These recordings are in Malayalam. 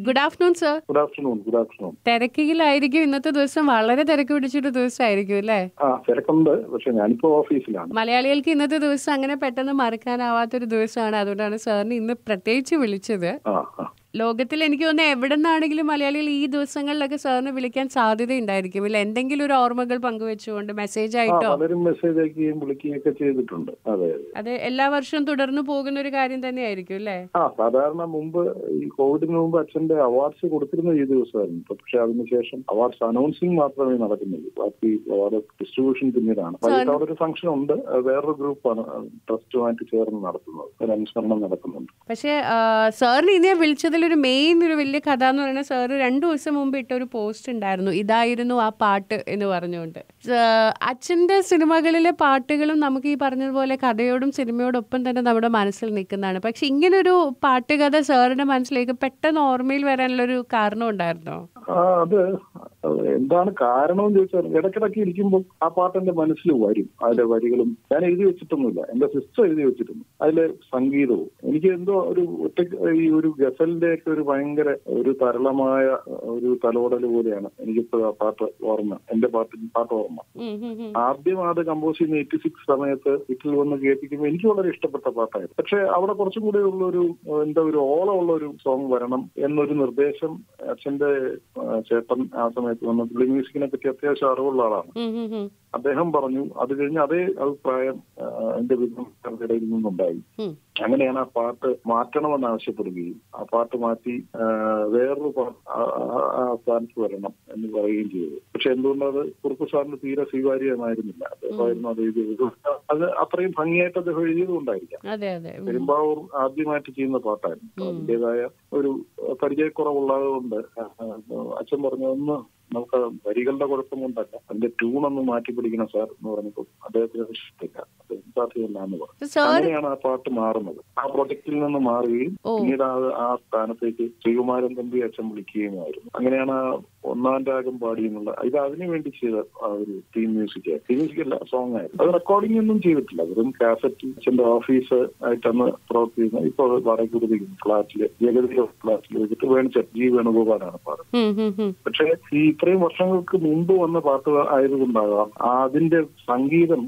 Good afternoon sir good afternoon good afternoon തിരക്കിലായിരിക്കും. ഇന്നത്തെ ദിവസം വളരെ തിരക്ക് പിടിച്ചൊരു ദിവസമായിരിക്കും അല്ലേ? ആ തിരക്കുണ്ട്. പക്ഷെ ഞാനിപ്പോ ഓഫീസിലാണ്. മലയാളികൾക്ക് ഇന്നത്തെ ദിവസം അങ്ങനെ പെട്ടെന്ന് മറക്കാനാവാത്തൊരു ദിവസമാണ്. അതുകൊണ്ടാണ് സാറിന് ഇന്ന് പ്രത്യേകിച്ച് വിളിച്ചത്. ലോകത്തിൽ എനിക്ക് തോന്നുന്നു എവിടെ നിന്നാണെങ്കിലും മലയാളികൾ ഈ ദിവസങ്ങളിലൊക്കെ സാറിന് വിളിക്കാൻ സാധ്യതയുണ്ടായിരിക്കും. ഇല്ല എന്തെങ്കിലും ഒരു ഓർമ്മകൾ പങ്കുവെച്ചുകൊണ്ട് മെസ്സേജ് ആയിട്ടോ? പലരും മെസ്സേജ് അയക്കുകയും വിളിക്കുകയും ഒക്കെ ചെയ്തിട്ടുണ്ട്. അതെ അതെ. എല്ലാ വർഷവും തുടർന്നു പോകുന്ന ഒരു കാര്യം തന്നെയായിരിക്കും അല്ലേ? ആ സാധാരണ മുമ്പ് ഈ കോവിഡിന് മുമ്പ് അച്ഛന്റെ അവാർഡ്സ് കൊടുത്തിരുന്ന ഈ ദിവസമായിരുന്നു. പക്ഷെ അതിനുശേഷം അവാർഡ്സ് അനൗൺസിങ് മാത്രമേ നടക്കുന്നുള്ളൂ. ബാക്കി അവാർഡ് ഡിസ്ട്രിബ്യൂഷൻ പിന്നീടാണ്. അവിടെ ഒരു ഫംഗ്ഷൻ ഉണ്ട്. വേറൊരു ഗ്രൂപ്പാണ് ട്രസ്റ്റുമായിട്ട് ചേർന്ന് നടത്തുന്നത്. ഒരു അനുസ്മരണം നടക്കുന്നുണ്ട്. പക്ഷേ സാറിന് ഇനി വിളിച്ചതിൽ ഒരു മെയിൻ ഒരു വലിയ കഥ എന്ന് പറയുന്നത് സാറ് രണ്ടു ദിവസം മുമ്പ് ഇട്ട ഒരു പോസ്റ്റ് ഉണ്ടായിരുന്നു. ഇതായിരുന്നു ആ പാട്ട് എന്ന് പറഞ്ഞുകൊണ്ട്. അച്ഛന്റെ സിനിമകളിലെ പാട്ടുകളും നമുക്ക് ഈ പറഞ്ഞതുപോലെ കഥയോടും സിനിമയോടൊപ്പം തന്നെ നമ്മുടെ മനസ്സിൽ നിൽക്കുന്നതാണ്. പക്ഷെ ഇങ്ങനൊരു പാട്ടുകഥ സാറിന്റെ മനസ്സിലേക്ക് പെട്ടെന്ന് ഓർമ്മയിൽ വരാനുള്ളൊരു കാരണം ഉണ്ടായിരുന്നോ അത് എന്താണ് കാരണം എന്ന് ചോദിച്ചാൽ ഇടയ്ക്കിടയ്ക്ക് ഇരിക്കുമ്പോൾ ആ പാട്ട് എന്റെ മനസ്സിൽ വരും. അതിലെ വരികളും ഞാൻ എഴുതി വെച്ചിട്ടൊന്നുമില്ല. എന്റെ സിസ്റ്റർ എഴുതി വെച്ചിട്ടുണ്ട് അതിലെ സംഗീതവും. എനിക്ക് എന്തോ ഒരു ഒറ്റ ഈ ഒരു ഗസലിന്റെ ഒക്കെ ഒരു ഭയങ്കര ഒരു തരളമായ ഒരു തലോടൽ പോലെയാണ് എനിക്കിപ്പോ ആ പാട്ട് ഓർമ്മ. എന്റെ പാട്ട് പാട്ട് ഓർമ്മ. ആദ്യം അത് കമ്പോസ് ചെയ്യുന്ന എയ്റ്റി സിക്സ് സമയത്ത് വീട്ടിൽ വന്ന് കേൾപ്പിക്കുമ്പോൾ എനിക്ക് വളരെ ഇഷ്ടപ്പെട്ട പാട്ടായിരുന്നു. പക്ഷെ അവിടെ കുറച്ചും കൂടെ ഉള്ള ഒരു എന്താ ഒരു ഓളമുള്ള ഒരു സോങ് വരണം എന്നൊരു നിർദ്ദേശം അച്ഛന്റെ ചേട്ടൻ ആ സമയത്ത് വന്ന പുള്ളി മ്യൂസിക്കിനെ പറ്റി അത്യാവശ്യം അറിവുള്ള ആളാണ്. അദ്ദേഹം പറഞ്ഞു അത് കഴിഞ്ഞ് അതേ അഭിപ്രായം എന്റെ വിദ്യാർത്ഥികളിൽ നിന്നുണ്ടായി. അങ്ങനെയാണ് ആ പാട്ട് മാറ്റണമെന്ന് ആവശ്യപ്പെടുകയും ആ പാട്ട് മാറ്റി വേറൊരു സ്ഥാനത്ത് വരണം എന്ന് പറയുകയും ചെയ്തു. പക്ഷെ എന്തുകൊണ്ടത് കുറുപ്പ് സാറിന് തീരെ സ്വീകാര്യമായിരുന്നില്ല. അദ്ദേഹമായിരുന്നു അത് എഴുതിയത്. അത് അത്രയും ഭംഗിയായിട്ട് അദ്ദേഹം എഴുതിയതുകൊണ്ടായിരിക്കാം അതെ അതെ. പെരുമ്പാവൂർ ആദ്യമായിട്ട് ചെയ്യുന്ന പാട്ടായിരുന്നു. അതിന്റേതായ ഒരു പരിചയക്കുറവുള്ളത് കൊണ്ട് അച്ഛൻ പറഞ്ഞു ഒന്ന് നമുക്ക് വരികളുടെ കുഴപ്പം കൊണ്ടല്ല അതിന്റെ ട്യൂൺ ഒന്ന് മാറ്റി പിടിക്കണം സാർ എന്ന് പറഞ്ഞപ്പോൾ അദ്ദേഹത്തിന് അത് ഇഷ്ടമില്ല അദ്ദേഹം സാധ്യമല്ല എന്ന് പറഞ്ഞു അങ്ങനെയാണ് ആ പാട്ട് മാറുന്നത്. ആ പ്രൊജക്റ്റിൽ നിന്ന് മാറുകയും പിന്നീട് ആ ആ സ്ഥാനത്തേക്ക് ശ്രീകുമാരൻ തമ്പി അച്ഛൻ വിളിക്കുകയുമായിരുന്നു. അങ്ങനെയാണ് ആ ഒന്നാം രാഗം പാടി എന്നുള്ള ഇത് അതിനു വേണ്ടി ചെയ്ത ഒരു തീം മ്യൂസിക് തീം മ്യൂസിക് അല്ല സോങ് ആയിരുന്നു അത് റെക്കോർഡിംഗ് ഒന്നും ചെയ്തിട്ടില്ല. വെറും കാസറ്റ് അച്ഛന്റെ ഓഫീസ് ആയിട്ടന്ന് പ്രവർത്തി ഇപ്പോൾ ഇപ്പൊ കൊടുത്തിരിക്കുന്നു ഫ്ലാറ്റിൽ ജഗതി ഫ്ലാറ്റിൽ വെച്ചിട്ട് വേണിച്ച ജി വേണുഗോപാലാണ് പാടുന്നത്. പക്ഷെ ഈ ഇത്രയും വർഷങ്ങൾക്ക് മുമ്പ് വന്ന പാട്ട് ആയതുകൊണ്ടാകാം അതിന്റെ സംഗീതം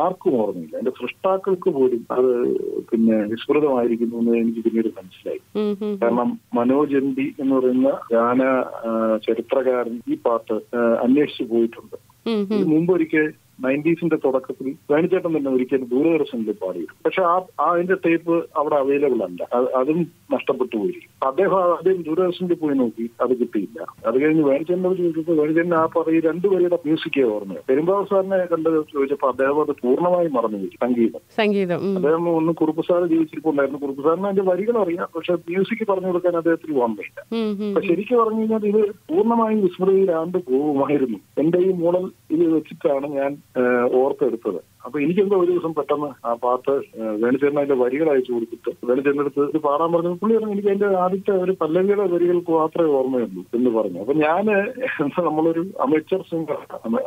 ആർക്കും ഓർമ്മയില്ല. അതിന്റെ സൃഷ്ടാക്കൾക്ക് പോലും അത് പിന്നെ വിസ്മൃതമായിരിക്കുന്നു എന്ന് എനിക്ക് പിന്നീട് മനസ്സിലായി. കാരണം മനോജ് എം എന്ന് പറയുന്ന ഗാന ആ, ചരിത്രകാരൻ ഈ പാട്ട് ആ, അന്വേഷിച്ചു പോയിട്ടുണ്ട്. മുമ്പ് ഒരിക്കൽ നയന്റീസിന്റെ തുടക്കത്തിൽ വേണിച്ചേട്ടൻ തന്നെ ഒരിക്കലും ദൂരദർശനിൽ പാടിയിരുന്നു. പക്ഷെ ആ അതിന്റെ ടേപ്പ് അവിടെ അവൈലബിൾ അല്ല. അതും നഷ്ടപ്പെട്ടു പോയി അദ്ദേഹം ആദ്യം ദൂരദർശനിൽ പോയി നോക്കി. അത് കിട്ടിയില്ല. അത് കഴിഞ്ഞ് വേണിച്ചെന്നവർ ചോദിച്ചപ്പോൾ വേണിച്ചേട്ടൻ ആ പറയും രണ്ടുപേരുടെ മ്യൂസിക്കേ ഓർമ്മ പെരുമ്പാവൂർ സാറിനെ കണ്ടത് ചോദിച്ചപ്പോൾ അദ്ദേഹം അത് പൂർണമായും മറന്നുപോയി സംഗീതം. സംഗീതം ഉം. അദ്ദേഹം ഒന്ന് കുറുപ്പ് സാറ് ജീവിച്ചിരിപ്പുണ്ടായിരുന്നു. കുറുപ്പ് സാറിന് അതിന്റെ വരികൾ അറിയാം. പക്ഷെ മ്യൂസിക് പറഞ്ഞു കൊടുക്കാൻ അദ്ദേഹത്തിന് ഓർമ്മയില്ല. അപ്പൊ ശരിക്കും പറഞ്ഞു കഴിഞ്ഞാൽ ഇത് പൂർണമായും വിസ്മൃതിയിലാണ്ട് പോകുമായിരുന്നു. എന്റെ ഈ മൂളൽ ഇത് വെച്ചിട്ടാണ് ഞാൻ ഓർത്തെടുത്തത്. അപ്പൊ എനിക്കെന്തോ ഒരു ദിവസം പെട്ടെന്ന് ആ പാട്ട് ഏഹ്, വേണുചേട്ടൻ അതിന്റെ വരികൾ അയച്ചു കൊടുത്തിട്ട് വേണുചേട്ടന്റെ അടുത്ത് ഇത് പാടാൻ പറഞ്ഞു. പുള്ളി പറഞ്ഞു എനിക്ക് അതിന്റെ ആദ്യത്തെ ഒരു പല്ലവിയുടെ വരികൾക്ക് മാത്രമേ ഓർമ്മയുള്ളൂ എന്ന് പറഞ്ഞു. അപ്പൊ എന്താ നമ്മളൊരു അമേച്ചർ സിംഗർ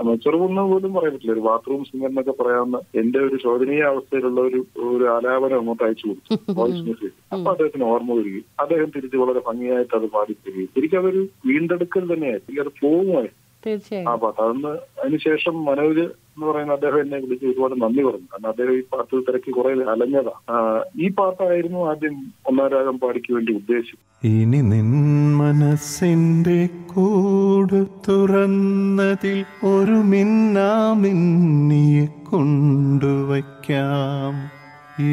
അമേച്ചർ എന്ന് പോലും പറയാൻ പറ്റില്ല. ഒരു ബാത്റൂം സിംഗർ എന്നൊക്കെ പറയാവുന്ന എന്റെ ഒരു ശോചനീയ അവസ്ഥയിലുള്ള ഒരു ഒരു ആലാപനം അങ്ങോട്ട് അയച്ചു കൊടുത്തു വോയിസ് മെസ്സേജ്. അപ്പൊ അദ്ദേഹത്തിന് ഓർമ്മ വരികയും അദ്ദേഹം തിരിച്ച് വളരെ ഭംഗിയായിട്ട് അത് പാടി തരികയും. എനിക്കതൊരു വീണ്ടെടുക്കൽ തന്നെയായിരുന്നു എനിക്കത് പോകുമായിരുന്നു തീർച്ചയായും. ആ പാട്ട് അതൊന്ന് അതിനുശേഷം മനോജ് എന്ന് പറയുന്ന അദ്ദേഹം എന്നെ വിളിച്ച് ഒരുപാട് നന്ദി പറഞ്ഞു. കാരണം അദ്ദേഹം ഈ പാട്ട് തിരക്കി കുറെ അലഞ്ഞതാ. ഈ പാട്ടായിരുന്നു ആദ്യം ഒന്നാം രാഗം പാടിക്ക് വേണ്ടി ഉദ്ദേശിച്ചത്. ഇനി നിൻ മനസ്സിന്റെ കൂട് തുറന്നതിൽ ഒരു മിന്നാമിന്നിയെ കൊണ്ടുവയ്ക്കാം.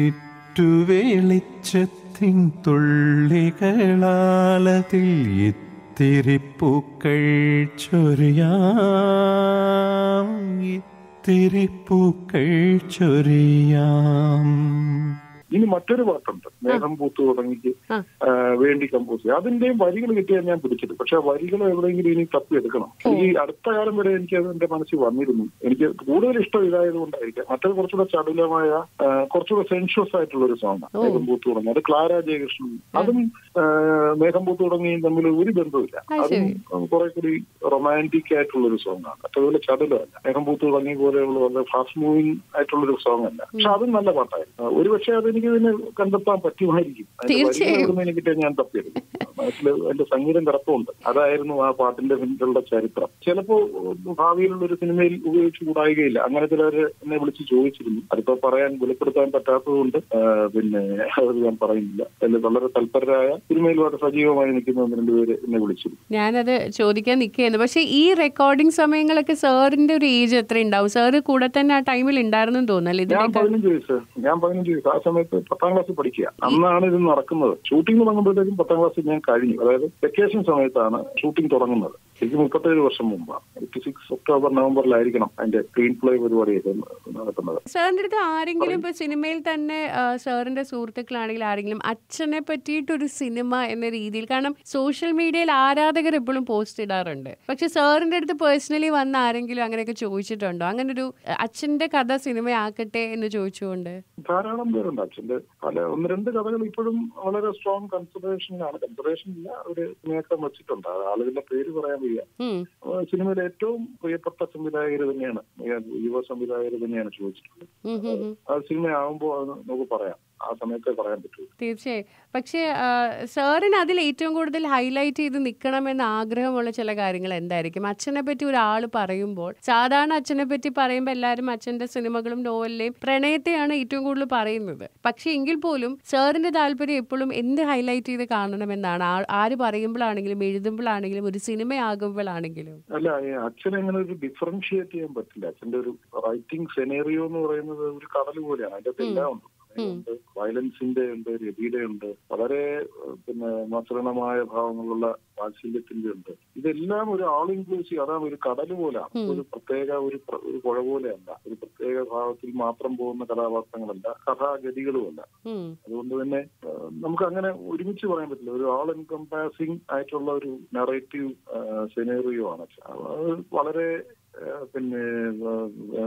ഇറ്റുവെളിച്ചത്തിൻ തുള്ളികളാലതിൽ ഇത്തിരി പൂക്കൾ ചൊരിയാം ഇത്തിരി പൂക്കൾ ചൊരിയാം ഇനി മറ്റൊരു പാട്ടുണ്ട്. മേഘം പൂത്തു തുടങ്ങിക്ക് വേണ്ടി കമ്പോസ് ചെയ്യുക അതിന്റെയും വരികൾ കിട്ടിയാൽ ഞാൻ പിടിച്ചത് പക്ഷെ വരികൾ എവിടെയെങ്കിലും ഇനി തപ്പിയെടുക്കണം. ഈ അടുത്ത കാലം വരെ എനിക്ക് അത് എന്റെ മനസ്സിൽ വന്നിരുന്നു. എനിക്ക് കൂടുതൽ ഇഷ്ടം ഇതായത് കൊണ്ടായിരിക്കാം മറ്റൊരു കുറച്ചുകൂടെ ചടുലമായ കുറച്ചുകൂടെ സെൻഷ്യസ് ആയിട്ടുള്ള ഒരു സോങ്. മേഘം പൂത്തു തുടങ്ങി. അത് ക്ലാര ജയകൃഷ്ണൻ. അതും മേഘം പൂത്തു തുടങ്ങിയും തമ്മിൽ ഒരു ബന്ധമില്ല അത്. കുറെ കൂടി റൊമാന്റിക് ആയിട്ടുള്ള ഒരു സോങ് ആണ്. അതുപോലെ ചടുലമല്ല. മേഘം പൂത്തു തുടങ്ങിയ പോലെയുള്ള വളരെ ഫാസ്റ്റ് മൂവിങ് ആയിട്ടുള്ള ഒരു സോങ് അല്ല. പക്ഷെ അതും നല്ല പാട്ടായിരുന്നു. ഒരു പക്ഷേ ഇതിന് കണ്ടെത്താൻ പറ്റുമായിരിക്കും. അതിന് എനിക്ക് കിട്ടിയാൽ ഞാൻ തപ്പിയെടുക്കും. മനസ്സിൽ അതിന്റെ സംഗീതം കിടപ്പുണ്ട് അതായിരുന്നു ആ പാട്ടിന്റെ പിന്നിലുള്ള ചരിത്രം. ചിലപ്പോ ഭാവിയിലുള്ള ഒരു സിനിമയിൽ ഉപയോഗിച്ചു കൂടായികയില്ല. അങ്ങനെ ചിലർ എന്നെ വിളിച്ച് ചോദിച്ചിരുന്നു. അതിപ്പോ പറയാൻ വെളിപ്പെടുത്താൻ പറ്റാത്തതുകൊണ്ട് കൊണ്ട് പിന്നെ അത് ഞാൻ പറയുന്നില്ല. അതിൽ വളരെ തൽപരരായ സിനിമയിൽ വളരെ സജീവമായി നിൽക്കുന്ന ഒന്ന് രണ്ടുപേര് എന്നെ വിളിച്ചിരുന്നു. ഞാനത് ചോദിക്കാൻ നിൽക്കുകയായിരുന്നു. പക്ഷെ ഈ റെക്കോർഡിംഗ് സമയങ്ങളൊക്കെ സാറിന്റെ ഒരു ഏജ് എത്ര ഉണ്ടാവും സാറ് കൂടെ തന്നെ ആ ടൈമിൽ ഉണ്ടായിരുന്നു തോന്നല്ലേ ഞാൻ പതിനഞ്ച് വയസ്സ്. ഞാൻ പതിനഞ്ച് വയസ്സ്. ആ സമയത്ത് പത്താം ക്ലാസ്സിൽ പഠിക്കുക. അന്നാണ് ഇത് നടക്കുന്നത്. ഷൂട്ടിംഗ് തുടങ്ങുമ്പോഴത്തേക്കും പത്താം ക്ലാസ്സിൽ ഞാൻ കഴിഞ്ഞു. അതായത് വെക്കേഷൻ സമയത്താണ് ഷൂട്ടിംഗ് തുടങ്ങുന്നത്. എനിക്ക് മുപ്പത്തേഴ് വർഷം മുമ്പാണ് എയ്റ്റി സിക്സ് ഒക്ടോബർ നവംബറിലായിരിക്കണം അതിന്റെ സ്ക്രീൻ പ്ലേ പരിപാടി നടക്കുന്നത് സാറിന്റെ അടുത്ത് ആരെങ്കിലും ഇപ്പൊ സിനിമയിൽ തന്നെ സാറിന്റെ സുഹൃത്തുക്കളാണെങ്കിൽ ആരെങ്കിലും അച്ഛനെ പറ്റിയിട്ടൊരു സിനിമ എന്ന രീതിയിൽ കാരണം സോഷ്യൽ മീഡിയയിൽ ആരാധകർ എപ്പോഴും പോസ്റ്റ് ഇടാറുണ്ട്. പക്ഷെ സാറിന്റെ അടുത്ത് പേഴ്സണലി വന്ന ആരെങ്കിലും അങ്ങനെയൊക്കെ ചോദിച്ചിട്ടുണ്ടോ? അങ്ങനെ ഒരു അച്ഛന്റെ കഥ സിനിമയാക്കട്ടെ എന്ന് ചോദിച്ചുകൊണ്ട്. ധാരാളം പേരുണ്ട് അച്ഛന്റെ പല ഒന്ന് രണ്ട് കഥകൾ ഇപ്പോഴും വളരെ സ്ട്രോങ് കൺസിഡറേഷനിലാണ് കൺസിഡറേഷൻ ഇല്ല ഒരു നേട്ടം വെച്ചിട്ടുണ്ട്. ആളുകളുടെ പേര് പറയാൻ വയ്യ ഉം. സിനിമയിലെ ഏറ്റവും പ്രിയപ്പെട്ട സംവിധായകർ തന്നെയാണ് യുവ സംവിധായകർ തന്നെയാണ് ചോദിച്ചിട്ടുള്ളത് ആ സിനിമ ഉം. ആ സിനിമയാകുമ്പോൾ അത് നമുക്ക് പറയാം ആ സമയത്ത് പറയാൻ പറ്റൂ തീർച്ചയായും. പക്ഷേ സാറിന് അതിൽ ഏറ്റവും കൂടുതൽ ഹൈലൈറ്റ് ചെയ്ത് നിൽക്കണമെന്ന് ആഗ്രഹമുള്ള ചില കാര്യങ്ങൾ എന്തായിരിക്കും? അച്ഛനെ പറ്റി ഒരാൾ പറയുമ്പോൾ സാധാരണ അച്ഛനെ പറ്റി പറയുമ്പോൾ എല്ലാവരും അച്ഛന്റെ സിനിമകളും നോവലിലെയും പ്രണയത്തെയാണ് ഏറ്റവും കൂടുതൽ പറയുന്നത്. പക്ഷേ എങ്കിൽ പോലും സാറിന്റെ താല്പര്യം എപ്പോഴും എന്ത് ഹൈലൈറ്റ് ചെയ്ത് കാണണമെന്നാണ്? ആര് പറയുമ്പോഴാണെങ്കിലും എഴുതുമ്പോഴാണെങ്കിലും ഒരു സിനിമയാകുമ്പോഴാണെങ്കിലും. അല്ല അച്ഛനെ അങ്ങനെ ഒരു ഡിഫറൻഷിയേറ്റ് ചെയ്യാൻ പറ്റില്ല. അച്ഛന്റെ ഒരു റൈറ്റിംഗ് സെനേറിയോ എന്ന് പറയുന്നത് ഒരു കടൽ പോലെയാണ്. അതിന്റെ എല്ലാം ഉണ്ട്. ഉണ്ട് വയലൻസിന്റെ ഉണ്ട് രതിയുടെ ഉണ്ട്. വളരെ പിന്നെ മസൃണമായ ഭാവങ്ങളുള്ള വാത്സല്യത്തിന്റെ ഉണ്ട്. ഇതെല്ലാം ഒരു ആൾ ഇൻക്ലൂസീവ് അതാണ് ഒരു കടൽ പോലെ. ഒരു പ്രത്യേക ഒരു പുഴ പോലെയല്ല. ഒരു പ്രത്യേക ഭാവത്തിൽ മാത്രം പോകുന്ന കഥാപാത്രങ്ങളല്ല കഥാഗതികളുമല്ല. അതുകൊണ്ട് തന്നെ നമുക്ക് അങ്ങനെ ഒരുമിച്ച് പറയാൻ പറ്റില്ല. ഒരു ആൾ എൻകംപാസിംഗ് ആയിട്ടുള്ള ഒരു നറേറ്റീവ് സെനേറിയോ ആണ്. വളരെ പിന്നെ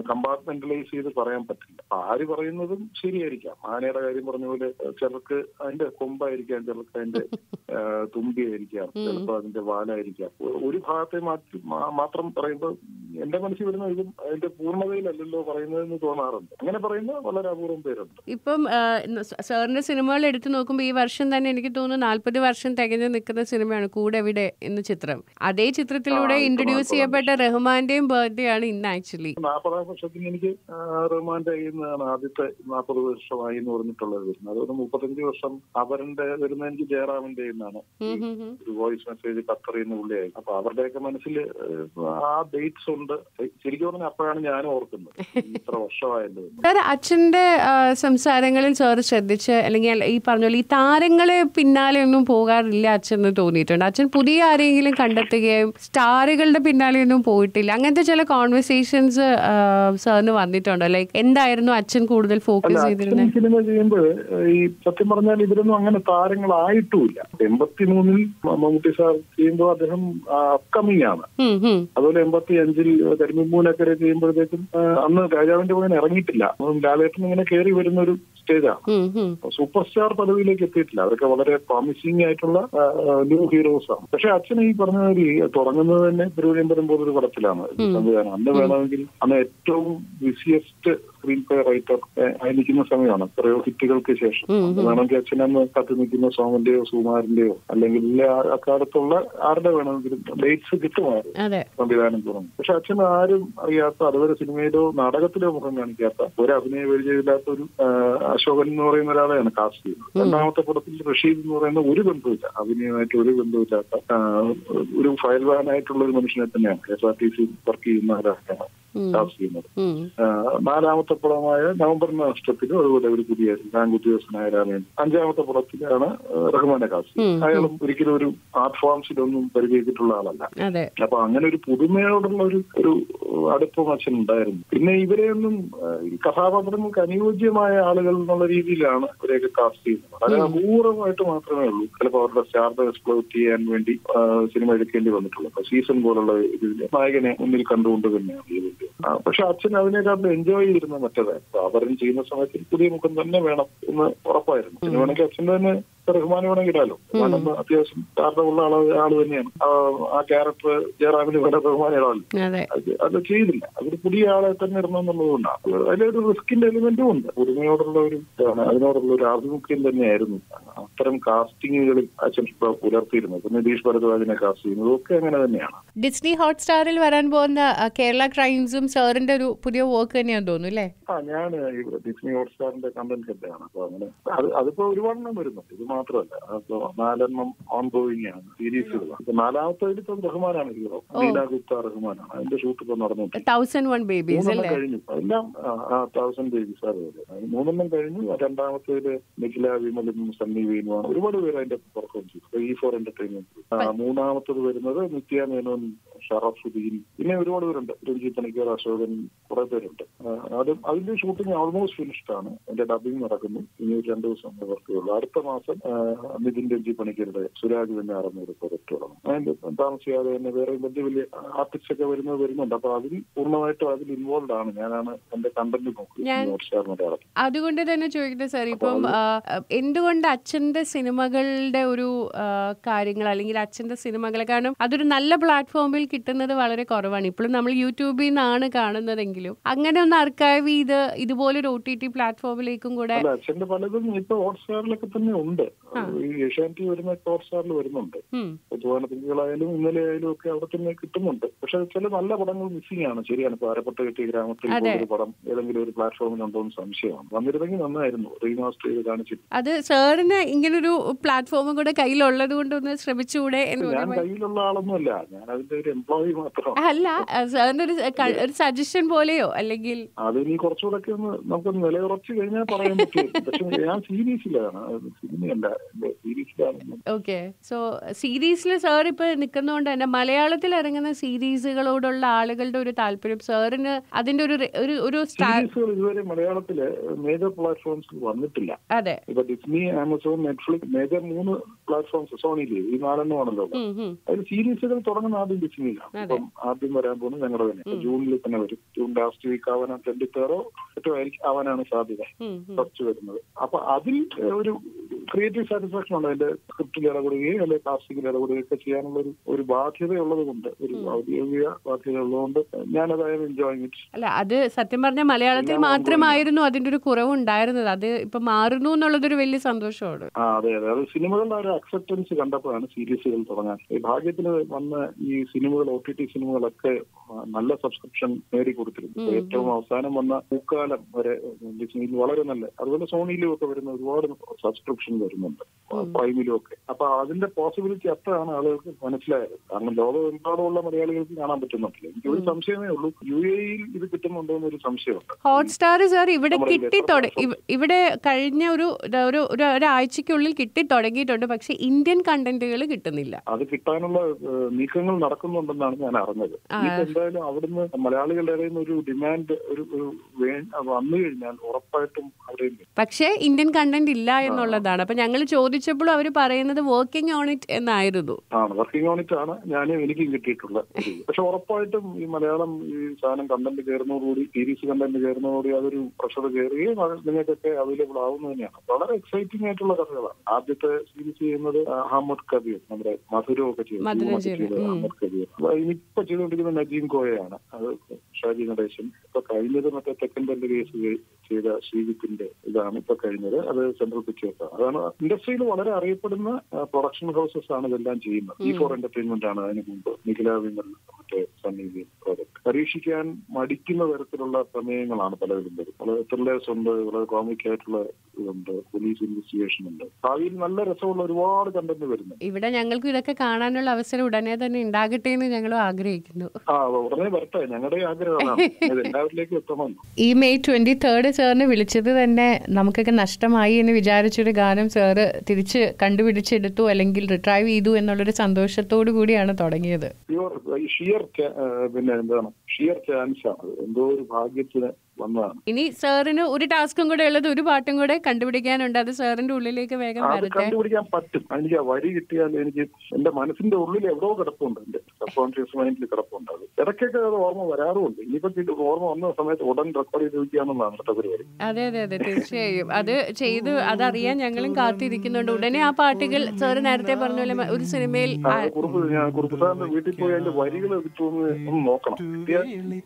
കമ്പാർട്ട്മെന്റലൈസ് ചെയ്ത് പറയാൻ പറ്റില്ല. ആര് പറയുന്നതും ശരിയായിരിക്കാം. ആനയുടെ കാര്യം പറഞ്ഞ പോലെ ചിലർക്ക് അതിന്റെ കൊമ്പായിരിക്കാം ചിലർക്ക് അതിന്റെ തുമ്പിയായിരിക്കാം തുമ്പിയായിരിക്കാം ചിലപ്പോൾ അതിന്റെ വാലായിരിക്കാം ഒരു ഭാഗത്തെ മാറ്റി മാത്രം പറയുമ്പോൾ എന്റെ മനസ്സിൽ വരുന്ന ഇതും അതിന്റെ പൂർണതയിലല്ലല്ലോ പറയുന്നതെന്ന് തോന്നാറുണ്ട്. അങ്ങനെ പറയുന്ന വളരെ അപൂർവം പേരുണ്ട്. ഇപ്പം സാറിന്റെ സിനിമകൾ എടുത്തു നോക്കുമ്പോൾ ഈ വർഷം തന്നെ എനിക്ക് തോന്നുന്നു നാല്പത് വർഷം തികഞ്ഞു നിൽക്കുന്ന സിനിമയാണ് കൂടെ എവിടെ എന്ന ചിത്രം. അതേ ചിത്രത്തിലൂടെ ഇൻട്രൊഡ്യൂസ് ചെയ്യപ്പെട്ട റഹ്മാന്റെയും ബർത്ത്ഡേ ആണ് ഇന്ന് ആക്ച്വലി നാൽപ്പതാം വർഷത്തിന് എനിക്ക് റഹ്മാന്റെ കയ്യിൽ ആദ്യത്തെ നാൽപ്പത് വർഷമായി എന്ന് പറഞ്ഞിട്ടുള്ളത് വരുന്നത്. അതുകൊണ്ട് മുപ്പത്തഞ്ച് വർഷം അവരന്റെ വരുന്ന എനിക്ക് ജയറാമിന്റെ നിന്നാണ് വോയിസ് മെസ്സേജ് കത്തറിയുന്ന പുള്ളിയായി അപ്പൊ അവരുടെയൊക്കെ മനസ്സിൽ ആ ഡേറ്റ്സ് ഉണ്ട്. ശരിക്കും പറഞ്ഞാൽ അപ്പോഴാണ് ഞാൻ ഓർക്കുന്നത്. ഇത്ര വർഷമായത് സാർ അച്ഛന്റെ സംസാരങ്ങളിൽ സാർ ശ്രദ്ധിച്ച് അല്ലെങ്കിൽ ഈ പറഞ്ഞ പോലെ ഈ താരങ്ങളെ പിന്നാലെ ഒന്നും പോകാറില്ല അച്ഛൻ എന്ന് തോന്നിയിട്ടുണ്ട്. അച്ഛൻ പുതിയ ആരെങ്കിലും കണ്ടെത്തുകയും സ്റ്റാറുകളുടെ പിന്നാലെ ഒന്നും പോയിട്ടില്ല. അങ്ങനത്തെ ചില കോൺവെർസേഷൻസ് സാറിന് വന്നിട്ടുണ്ടോ? ലൈക്ക് എന്തായിരുന്നു അച്ഛൻ കൂടുതൽ ഫോക്കസ് ചെയ്തിരുന്നത്? സിനിമ ചെയ്യുമ്പോൾ ഈ സത്യം പറഞ്ഞാൽ ഇവരൊന്നും അങ്ങനെ താരങ്ങളായിട്ടുമില്ല. എൺപത്തിമൂന്നിൽ മമ്മൂട്ടി സാർ ചെയ്യുമ്പോൾ അദ്ദേഹം അപ്കമിങ് ആണ്. അതുപോലെ എൺപത്തി അഞ്ചിൽ കരിമ്പിമ്പൂനക്കരെ ചെയ്യുമ്പോഴത്തേക്കും അന്ന് രാജാവിന്റെ മകൻ ഇറങ്ങിയിട്ടില്ല ലാലേട്ടൻ ഇങ്ങനെ കയറി വരുന്ന ഒരു സ്റ്റേജാണ്. സൂപ്പർ സ്റ്റാർ പദവിയിലേക്ക് എത്തിയിട്ടില്ല. അവരൊക്കെ വളരെ പ്രോമിസിംഗ് ആയിട്ടുള്ള ന്യൂ ഹീറോസ് ആണ്. പക്ഷെ അച്ഛൻ ഈ പറഞ്ഞ മാതിരി തുടങ്ങുന്നത് തന്നെ തിരുവനന്തപുരം പോലൊരു പടത്തിലാണ്. സംവിധാനം. അന്ന് വേണമെങ്കിൽ അന്ന് ഏറ്റവും ബിസിയസ്റ്റ് സ്ക്രീൻ പ്ലേ റൈറ്റർ ആയിരിക്കുന്ന സമയമാണ്. എത്രയോ ഹിറ്റുകൾക്ക് ശേഷം. വേണമെങ്കിൽ അച്ഛൻ അന്ന് കത്തി നിൽക്കുന്ന സോമന്റെയോ സുമാറിന്റെയോ അല്ലെങ്കിൽ അക്കാലത്തുള്ള ആരുടെ വേണമെങ്കിലും ഡേറ്റ്സ് കിട്ടുമായിരുന്നു. സംവിധാനം തുടങ്ങും. പക്ഷെ അച്ഛൻ ആരും അറിയാത്ത അതുവരെ സിനിമയിലോ നാടകത്തിലോ മുഖം കാണിക്കാത്ത ഒരു അഭിനയ പരിചയമില്ലാത്ത ഒരു അശോകൻ എന്ന് പറയുന്ന ഒരാളെയാണ് കാസ്റ്റ് ചെയ്യുന്നത്. രണ്ടാമത്തെ പടത്തിൽ റഷീദ് എന്ന് പറയുന്ന ഒരു ബന്ധമില്ല അഭിനയമായിട്ട് ഒരു ബന്ധമില്ലാത്ത ഒരു ഫയൽവാനായിട്ടുള്ള ഒരു മനുഷ്യനെ തന്നെയാണ്. K S R T C work ചെയ്യുന്ന ഒരാളാണ്. കാസ്റ്റ് ചെയ്യുന്നത് നാലാമത്തെ പടമായ നവംബർ നഷ്ടത്തിൽ അതുപോലെ ഒരു പുതിയ ബാങ്ക് ഉദ്യോഗസ്ഥനായ രാമേന്ദ്രൻ. അഞ്ചാമത്തെ പടത്തിലാണ് റഹ്മാന കാസ്റ്റ് അയാളും ഒരിക്കലും ഒരു ആർട്ട് ഫോംസിലൊന്നും പരിചയിച്ചിട്ടുള്ള ആളല്ല. അപ്പൊ അങ്ങനെ ഒരു പുതുമയോടുള്ള ഒരു ഒരു അടുപ്പം അച്ഛൻ ഉണ്ടായിരുന്നു. പിന്നെ ഇവരെയൊന്നും ഈ കഥാപാത്രങ്ങൾക്ക് അനുയോജ്യമായ ആളുകൾ എന്നുള്ള രീതിയിലാണ് ഇവരെയൊക്കെ കാസ്റ്റ് ചെയ്യുന്നത്. വളരെ അപൂർവമായിട്ട് മാത്രമേ ഉള്ളൂ. ചിലപ്പോൾ അവരുടെ സ്റ്റാർഡ് എക്സ്പ്ലോർ ചെയ്യാൻ വേണ്ടി സിനിമ എടുക്കേണ്ടി വന്നിട്ടുള്ളൂ. സീസൺ പോലുള്ള ഇതിൽ നായകനെ മുന്നിൽ കണ്ടുകൊണ്ട് തന്നെയാണ് ഇതിന്റെ പക്ഷെ അച്ഛൻ അതിനെക്കാട്ടും എൻജോയ് ചെയ്തിരുന്ന മറ്റേതായിരുന്നു അവർ ചെയ്യുന്ന സമയത്ത് പുതിയ മുഖം തന്നെ വേണം എന്ന് ഉറപ്പായിരുന്നു. വേണമെങ്കിൽ അച്ഛൻ തന്നെ റഹ്മാൻ വേണമെങ്കിൽ ഇടാലോ. റഹ്മാനൊന്ന് അത്യാവശ്യം ഉള്ള ആൾ ആൾ തന്നെയാണ്. ആ, ക്യാരക്ടർ ജയറാമിന് വേറെ റഹ്മാൻ ഇടാമല്ലോ. അതെ. ചെയ്തില്ല. അതൊരു പുതിയ ആളെ തന്നെ ഇടണം എന്നുള്ളതുകൊണ്ടാണ് അതിലൊരു റിസ്കിന്റെ എലിമെന്റും ഉണ്ട്. പുതുമയോടുള്ള ഒരു ഇതാണ്. അതിനോടുള്ള ഒരു ആഭിമുഖ്യം തന്നെയായിരുന്നു. അത്തരം കാസ്റ്റിങ്ങുകളിൽ അച്ഛൻ പുലർത്തിയിരുന്നത്. നിതീഷ് ഭരദ്വാജിനെ കാസ്റ്റ് ചെയ്യുന്നതും ഒക്കെ അങ്ങനെ തന്നെയാണ്. ഡിസ്നി ഹോട്ട്സ്റ്റാറിൽ വരാൻ പോകുന്ന കേരള ക്രൈംസും സാറിന്റെ ഒരു പുതിയ വർക്ക് തന്നെയാണ് തോന്നുന്നു അല്ലേ? ആ ഞാൻ ഡിസ്നി ഹോട്ട്സ്റ്റാറിന്റെ കണ്ടന്റ് ഹെഡാണ് അപ്പൊ അങ്ങനെ അതിപ്പോ ഒരുപാടെണ്ണം വരുന്നുണ്ട്. ഇത് മാത്രമല്ല. നാലെണ്ണം ഓൺ ഗോയിങ് ആണ് സീരീസുകളാണ് നാലാമത്തെ ഇപ്പം റഹ്മാനാണ് ഹീറോ ലീല ഗുപ്ത റഹ്മാനാണ്. അതിന്റെ ഷൂട്ട് ഇപ്പൊ നടന്നു തൗസൻഡ് വൺ ബേബീസ് മൂന്നെണ്ണം അല്ലേ? കഴിഞ്ഞു. എല്ലാം തൗസൻഡ് ബേബീസ് അതുപോലെ മൂന്നെണ്ണം കഴിഞ്ഞു. രണ്ടാമത്തേത് നിഖില വിമലും സണ്ണി വീനുമാണ് ഒരുപാട് പേര് അതിന്റെ പെർഫോമൻസ് ചെയ്തു ഈ ഫോർ എന്റർടൈൻമെന്റ് മൂന്നാമത്തത് വരുന്നത് നിത്യ മേനോൻ ഷറഫുദ്ദീൻ പിന്നെ ഒരുപാട് പേരുണ്ട്. രഞ്ജി പണിക്കർ അശോകൻ കുറെ പേരുണ്ട്. അത് അതിന്റെ ഷൂട്ടിംഗ് ഓൾമോസ്റ്റ് ഫിനിഷ്ഡ് ആണ്. അതിന്റെ ഡബിങ് നടക്കുന്നു. ഇനി ഒരു രണ്ടു ദിവസം വർക്കേ ഉള്ളൂ അടുത്ത മാസം നിതിൻ രഞ്ജി പണിക്കരുടെ സുരാജ് വെഞ്ഞാറെന്ന ഒരു പ്രൊജക്ട് തുടങ്ങും. അതിന്റെ താമസിയാതെ തന്നെ വേറെ വലിയ വലിയ ആർട്ടിസ്റ്റ് ഒക്കെ വരുന്നത് വരുന്നുണ്ട്. അപ്പൊ അതിൽ പൂർണമായിട്ടും അതിൽ ഇൻവോൾവ് ആണ്. ഞാനാണ് എന്റെ കണ്ടന്റ് നോക്കുന്നത്. അതുകൊണ്ട് തന്നെ ചോദിക്കുന്നത് സാർ ഇപ്പം എന്തുകൊണ്ട് അച്ഛന്റെ സിനിമകളുടെ ഒരു കാര്യങ്ങൾ അല്ലെങ്കിൽ അച്ഛന്റെ സിനിമകളെ കാരണം അതൊരു നല്ല പ്ലാറ്റ്ഫോമിൽ കിട്ടുന്നത് വളരെ കുറവാണ്. ഇപ്പോഴും നമ്മൾ യൂട്യൂബിൽ നിന്നാണ് കാണുന്നതെങ്കിലും. അങ്ങനെ ഒന്ന് അർക്കൈവ് ചെയ്ത് ഇതുപോലൊരു ഒ ടി ടി പ്ലാറ്റ്ഫോമിലേക്കും കൂടെ അച്ഛന്റെ പലതും ഇപ്പൊ ഹോട്ട്സ്റ്റാറിലൊക്കെ തന്നെ ഉണ്ട്. ഈ ഏഷ്യാനെറ്റ് വരുന്ന ഹോട്ട്സ്റ്റാറിൽ വരുന്നുണ്ട്. പൊതുവാന തിങ്കളായാലും ഇന്നലെ ആയാലും ഒക്കെ അവിടെ തന്നെ കിട്ടുന്നുണ്ട്. പക്ഷെ ചില നല്ല പടങ്ങൾ മിസ്സിംഗ് ആണ്. ശരിയാണ് ഇപ്പൊ അരപ്പട്ട കെട്ടിയ ഗ്രാമത്തിൽ ഒരു പടം ഏതെങ്കിലും ഒരു പ്ലാറ്റ്ഫോമിൽ ഉണ്ടോ എന്ന് സംശയമാണ്. വന്നിരുന്നെങ്കിൽ നന്നായിരുന്നു. റീമാസ്റ്റർ ചെയ്ത് കാണിച്ചിട്ട് അത് സാറിന് ഇങ്ങനൊരു പ്ലാറ്റ്ഫോമും കൂടെ കയ്യിലുള്ളത് കൊണ്ട് ഒന്ന് ശ്രമിച്ചുകൂടെ ഞാൻ കയ്യിലുള്ള ആളൊന്നുമല്ല. ഞാൻ അതിന്റെ ഒരു എംപ്ലോയി മാത്രമാണ് അല്ല സാറിന്റെ ഒരു ഒരു സജഷൻ പോലെയോ? അല്ലെങ്കിൽ അതിനി കുറച്ചുകൂടെ ഒന്ന് നമുക്ക് നിലയുറച്ചു കഴിഞ്ഞാൽ പറയാൻ പറ്റും. പക്ഷെ ഞാൻ സീരീസിലാണ്. സിനിമയല്ല സീരീസിലാണ് ഓക്കെ. സോ സീരീസിൽ സാർ ഇപ്പൊ നിൽക്കുന്നതുകൊണ്ട് തന്നെ മലയാളത്തിൽ ഇറങ്ങുന്ന സീരീസുകളോടുള്ള ആളുകളുടെ ഒരു താല്പര്യം സാറിന് അതിന്റെ ഒരു ഒരു സീരീസുകൾ ഇതുവരെ മലയാളത്തിൽ മേജർ പ്ലാറ്റ്ഫോംസിൽ വന്നിട്ടില്ല. അതെ. ഇപ്പൊ ഡിസ്നി ആമസോൺ നെറ്റ്ഫ്ലിക്സ് മേജർ മൂന്ന് പ്ലാറ്റ്ഫോംസ് സോണിയിൽ ഈ നാലെണ്ണമാണല്ലോ ആണല്ലോ. അതിന്. അതിൽ സീരീസുകൾ തുടങ്ങുന്ന ആദ്യം ഡിസ്നിയിലാണ് അപ്പം ആദ്യം വരാൻ പോകുന്നത് ഞങ്ങളുടെ തന്നെ. ജൂണിൽ തന്നെ വരും. ജൂൺ ലാസ്റ്റ് വീക്ക് ആവാനാണ് ട്വന്റി തേർഡോ ഏറ്റവും ആയിരിക്കും ആവാനാണ് സാധ്യത. ഫസ്റ്റ് വരുന്നത്. അപ്പൊ അതിൽ ഒരു ക്രിയേറ്റീവ് സാറ്റിസ്ഫാക്ഷൻ ഉണ്ട്. അതിന്റെ സ്ക്രിപ്റ്റിൽ ഇടപെടുകയും അല്ലെങ്കിൽ കാസ്റ്റിംഗിൽ ഇടപെടുകയും ഒക്കെ ചെയ്യാനുള്ള ഒരു ഒരു ബാധ്യതയുള്ളത് കൊണ്ട് ഒരു ഔദ്യോഗിക ബാധ്യത ഉള്ളതുകൊണ്ട് ഞാനതായത് എൻജോയിങ് ഇറ്റ് അല്ല അത് സത്യം പറഞ്ഞ മലയാളത്തിൽ മാത്രമായിരുന്നു അതിന്റെ ഒരു കുറവ് ഉണ്ടായിരുന്നത് അത് ഇപ്പൊ മാറുന്നു എന്നുള്ളതൊരു വലിയ സന്തോഷമാണ്. അതെ അതെ. അത് സിനിമകളുടെ ഒരു അക്സെപ്റ്റൻസ് കണ്ടപ്പോഴാണ് സീരീസുകൾ തുടങ്ങാൻ. ഈ ഭാഗ്യത്തിന് വന്ന ഈ സിനിമകൾ ഒ ടി ടി സിനിമകളൊക്കെ നല്ല സബ്സ്ക്രിപ്ഷൻ നേടി കൊടുത്തിരുന്നു. ഏറ്റവും അവസാനം വന്ന പൂക്കാലം വരെ ഡിസ്നിയിൽ വളരെ നല്ല അതുപോലെ സോണിയിലും ഒക്കെ വരുന്ന ഒരുപാട് സബ്സ്ക്രിപ്ഷൻ വരുന്നുണ്ട്. പ്രൈമിലും ഒക്കെ. അപ്പൊ അതിന്റെ പോസിബിലിറ്റി അത്രയാണ് ആളുകൾക്ക് മനസ്സിലായത്. കാരണം ലോകമെമ്പാടുമുള്ള മലയാളികൾക്ക് കാണാൻ പറ്റുന്നുണ്ടല്ലോ. എനിക്ക് ഒരു സംശയമേ ഉള്ളൂ. യു എയിൽ ഇത് കിട്ടുന്നുണ്ടോ എന്നൊരു സംശയമുണ്ട്. ഹോട്ട്സ്റ്റാർ സാർ ഇവിടെ കിട്ടി ഇവിടെ കഴിഞ്ഞ ഒരു ഒരു ഒരാഴ്ചക്കുള്ളിൽ കിട്ടി തുടങ്ങിയിട്ടുണ്ട്. പക്ഷെ ഇന്ത്യൻ കണ്ടന്റുകൾ കിട്ടുന്നില്ല. അത് കിട്ടാനുള്ള നീക്കങ്ങൾ നടക്കുന്നുണ്ടെന്നാണ് ഞാൻ അറിഞ്ഞത്. എന്തായാലും അവിടുന്ന് മലയാളികളുടെ ഒരു ഡിമാൻഡ് ഒരു വന്നു കഴിഞ്ഞാൽ ഉറപ്പായിട്ടും അവിടെ. പക്ഷേ ഇന്ത്യൻ കണ്ടന്റ് ഇല്ല എന്നുള്ളതാണ്. അപ്പൊ ഞങ്ങൾ ചോദിച്ചപ്പോൾ അവർ പറയുന്നത് വർക്കിംഗ് ഓൺ ഇറ്റ് എന്നായിരുന്നു. ആണ് വർക്കിംഗ് ഓൺ ഇറ്റ് ആണ്. ഞാൻ എനിക്കും കിട്ടിയിട്ടുള്ളത് പക്ഷെ ഉറപ്പായിട്ടും ഈ മലയാളം ഈ സാധനം കണ്ടന്റ് കയറുന്നതോടുകൂടി സീരീസ് കണ്ടന്റ് കയറുന്നതോടുകൂടി അതൊരു പ്രഷർ കയറുകയും നിങ്ങൾക്കൊക്കെ അവൈലബിൾ ആവുന്നത് തന്നെയാണ്. വളരെ എക്സൈറ്റിംഗ് ആയിട്ടുള്ള കഥകളാണ്. ആദ്യത്തെ സീരീസ് ചെയ്യുന്നത് അഹമ്മദ് കബീർ നമ്മുടെ മധുരം ഒക്കെ ചെയ്തു മധുരം ഒക്കെ ചെയ്തു, ചെയ്ത അഹമ്മദ് കബീർ. ഇനിയിപ്പോ ചെയ്തുകൊണ്ടിരിക്കുന്ന നജീം കോയയാണ്. അത് ഷാജി നടേശൻ. ഇപ്പൊ കഴിഞ്ഞത് മറ്റേ തെക്കൻ തന്റെ കേസ് ചെയ്ത ശ്രീജിത്തിന്റെ ഇതാണ് ഇപ്പൊ കഴിഞ്ഞത്. അത് സെൻട്രൽ പിക്ചേഴ്സ് ആണ് അതാണ് ഇൻഡസ്ട്രിയിൽ വളരെ അറിയപ്പെടുന്ന പ്രൊഡക്ഷൻ ഹൗസസ് ആണ് ഇതെല്ലാം ചെയ്യുന്നത്. ഈ ഫോർ എന്റർടൈൻമെന്റ് ആണ് അതിന് മുമ്പ് നിഖില വിമൽ മറ്റേ സണ്ണി പ്രോജക്ട് പരീക്ഷിക്കാൻ മടിക്കുന്ന തരത്തിലുള്ള പ്രമേയങ്ങളാണ് പലതിലും വരുന്നത് വളരെ ത്രില്ലേഴ്സ് ഉണ്ട് വളരെ കോമിക് ആയിട്ടുള്ള ഇതുണ്ട് പോലീസ് ഇൻവെസ്റ്റിഗേഷൻ ഉണ്ട്. ഭാവിയിൽ നല്ല രസമുള്ള ഒരുപാട് കണ്ടന്റ് വരുന്നു ഇവിടെ ഞങ്ങൾക്ക് ഇതൊക്കെ കാണാനുള്ള അവസരം ഉടനെ തന്നെ ഉണ്ടാകട്ടെ എന്ന് ഞങ്ങൾ ആഗ്രഹിക്കുന്നു. ആ ഉടനെ വരട്ടെ ഞങ്ങളുടെ ആഗ്രഹമാണ്. എല്ലാവരിലേക്കും ഈ മെയ് ട്വന്റി തേർഡ് സാറിന് വിളിച്ചത് തന്നെ നമുക്കൊക്കെ നഷ്ടമായി എന്ന് വിചാരിച്ചൊരു ഗാനം സാറ് തിരിച്ച് കണ്ടുപിടിച്ചെടുത്തു അല്ലെങ്കിൽ റിട്രൈവ് ചെയ്തു എന്നുള്ളൊരു സന്തോഷത്തോടു കൂടിയാണ് തുടങ്ങിയത്. ഷിയർ പിന്നെ എന്താണ്? ഷിയർ ചാൻസ് ആണ് എന്തോ ഒരു ഭാഗ്യത്തിന് വന്നതാണ് ഇനി സാറിന് ഒരു ടാസ്കും കൂടെ ഉള്ളത് ഒരു പാട്ടും കൂടെ കണ്ടുപിടിക്കാനുണ്ട്. അത് സാറിന്റെ ഉള്ളിലേക്ക് വേഗം അത് കണ്ടുപിടിക്കാൻ പറ്റും. എനിക്ക് ആ വരി കിട്ടിയാൽ എനിക്ക് എന്റെ മനസ്സിന്റെ ഉള്ളിൽ എവിടെയോ കിടപ്പുണ്ട്. എന്റെ സബ് കോൺഷ്യസ് മൈൻഡിൽ കിടപ്പുണ്ട് അത്. ഇടയ്ക്കൊക്കെ അത് ഓർമ്മ വരാറുമുണ്ട് ഇനിയിപ്പോ ഓർമ്മ വന്ന സമയത്ത് ഉടൻ റെക്കോർഡ് ചെയ്ത് വയ്ക്കാന്നുള്ളതാണ് അടുത്ത പരിപാടി. അതെ അതെ അതെ. തീർച്ചയായും. അത് ചെയ്ത് അതറിയാൻ ഞങ്ങളും കാത്തിരിക്കുന്നുണ്ട്. ഉടനെ ആ പാട്ടുകൾ സാറ് നേരത്തെ പറഞ്ഞ പോലെ ഒരു സിനിമയിൽ കുറുപ്പ് സാറിന്റെ വീട്ടിൽ പോയി അതിന്റെ വരികൾ കിട്ടുമെന്ന് ഒന്ന് നോക്കണം.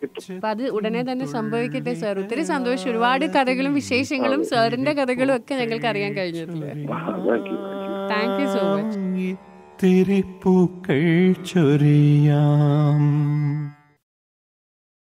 കിട്ടും. അപ്പൊ അത് ഉടനെ തന്നെ സംഭവിക്കട്ടെ സാർ ഒത്തിരി സന്തോഷം. ഒരുപാട് കഥകളും വിശേഷങ്ങളും സാറിന്റെ കഥകളും ഒക്കെ ഞങ്ങൾക്ക് അറിയാൻ കഴിഞ്ഞിട്ടുണ്ട് താങ്ക് യു സോ മച്ച് തിരിപ്പൂക്കൾ പൂക്കൾ ചൊരിയാം.